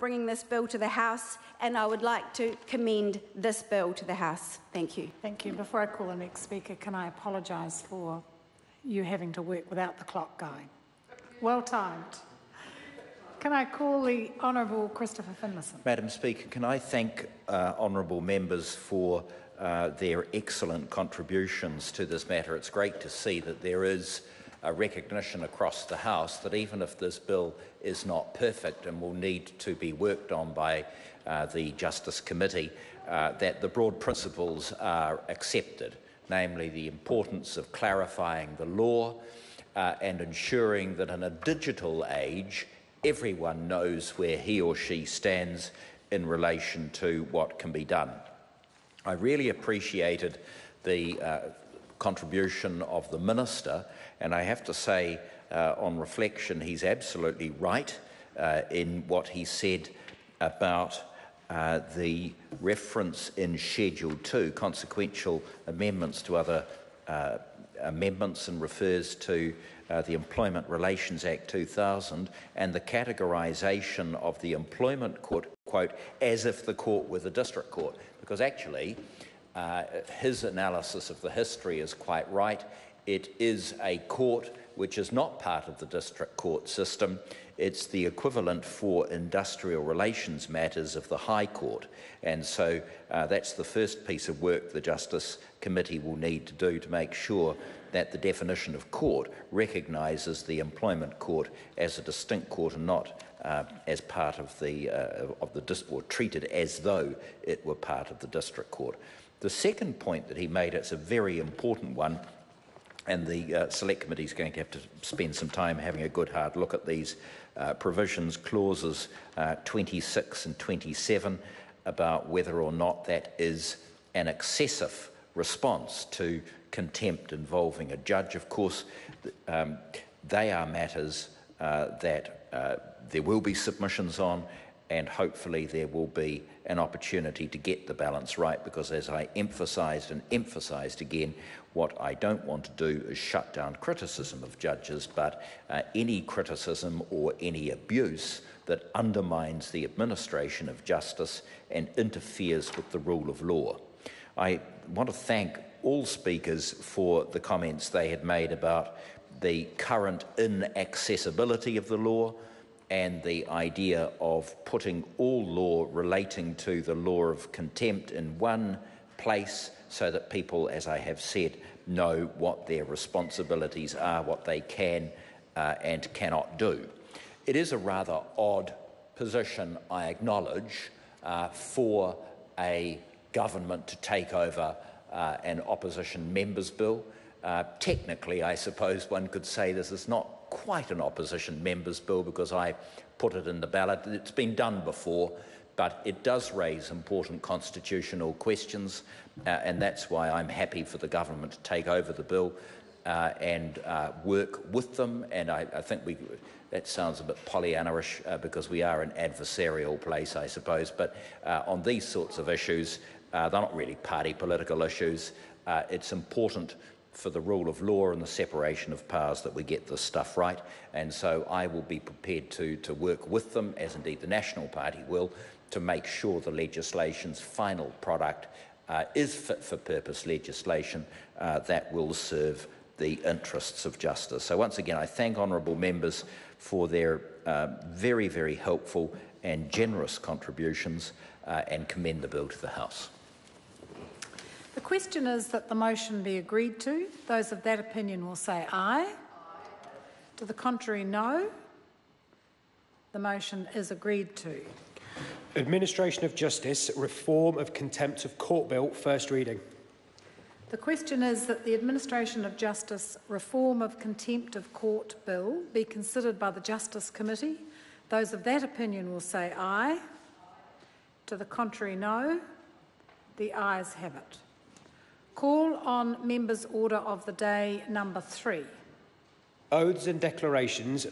bringing this bill to the House, and I would like to commend this bill to the House. Thank you. Thank you. Before I call the next speaker, can I apologise for you having to work without the clock going? Well timed. Can I call the Honourable Christopher Finlayson? Madam Speaker, can I thank uh, honourable members for uh, their excellent contributions to this matter. It's great to see that there is a recognition across the House that even if this bill is not perfect and will need to be worked on by uh, the Justice Committee, uh, that the broad principles are accepted, namely the importance of clarifying the law uh, and ensuring that in a digital age, everyone knows where he or she stands in relation to what can be done. I really appreciated the uh, contribution of the Minister, and I have to say, uh, on reflection, he's absolutely right uh, in what he said about uh, the reference in Schedule 2, consequential amendments to other uh, amendments, and refers to uh, the Employment Relations Act 2000 and the categorisation of the Employment Court, quote, as if the court were the district court. Because actually uh, his analysis of the history is quite right. It is a court which is not part of the district court system. It's the equivalent for industrial relations matters of the High Court. And so uh, that's the first piece of work the Justice Committee will need to do to make sure that the definition of court recognises the employment court as a distinct court and not uh, as part of the, uh, of the or treated as though it were part of the district court. The second point that he made, it's a very important one, and the uh, select committee is going to have to spend some time having a good hard look at these uh, provisions, clauses uh, 26 and 27, about whether or not that is an excessive response to contempt involving a judge. Of course, um, they are matters that uh, there will be submissions on, and hopefully there will be an opportunity to get the balance right because, as I emphasised and emphasised again, what I don't want to do is shut down criticism of judges, but uh, any criticism or any abuse that undermines the administration of justice and interferes with the rule of law. I want to thank all speakers for the comments they had made about the current inaccessibility of the law and the idea of putting all law relating to the law of contempt in one place so that people, as I have said, know what their responsibilities are, what they can uh, and cannot do. It is a rather odd position, I acknowledge, uh, for a government to take over uh, an opposition members bill. Uh, technically, I suppose one could say this is not quite an opposition members bill because I put it in the ballot. It's been done before, but it does raise important constitutional questions, uh, and that's why I'm happy for the government to take over the bill uh, and uh, work with them. And I, I, think we. That sounds a bit Pollyanna-ish uh, because we are an adversarial place, I suppose. But uh, on these sorts of issues, uh, they're not really party political issues. it's important for the rule of law and the separation of powers that we get this stuff right. And so I will be prepared to, to work with them, as indeed the National Party will, to make sure the legislation's final product uh, is fit for purpose legislation uh, that will serve the interests of justice. So once again, I thank honourable members for their uh, very, very helpful and generous contributions uh, and commend the bill to the House. The question is that the motion be agreed to. Those of that opinion will say aye. To the contrary, no. The motion is agreed to. Administration of Justice Reform of Contempt of Court Bill, first reading. The question is that the Administration of Justice Reform of Contempt of Court Bill be considered by the Justice Committee. Those of that opinion will say aye. To the contrary, no. The ayes have it. Call on members' order of the day number three. Oaths and declarations